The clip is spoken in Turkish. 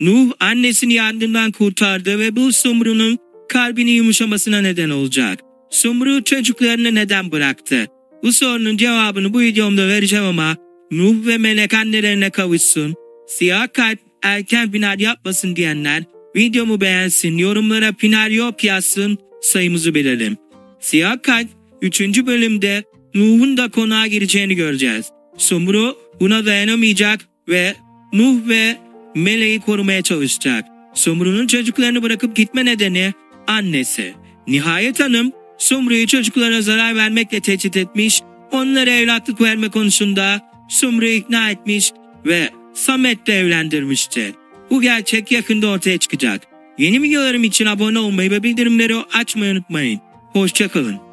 Nuh annesini yangından kurtardı ve bu Sumru'nun kalbinin yumuşamasına neden olacak. Sumru çocuklarını neden bıraktı? Bu sorunun cevabını bu videomda vereceğim ama Nuh ve Melek annelerine kavuşsun. Siyah kalp erken final yapmasın diyenler videomu beğensin, yorumlara final yok yazsın, sayımızı bilelim. Siyah kalp 3. bölümde Nuh'un da konağa gireceğini göreceğiz. Sumru buna dayanamayacak ve Nuh ve Meleği korumaya çalışacak. Sumru'nun çocuklarını bırakıp gitme nedeni annesi. Nihayet Hanım Sumru'yu çocuklara zarar vermekle tehdit etmiş, onlara evlatlık verme konusunda Sumru'yu ikna etmiş ve Samet'le evlendirmişti. Bu gerçek yakında ortaya çıkacak. Yeni videolarım için abone olmayı ve bildirimleri açmayı unutmayın. Hoşçakalın.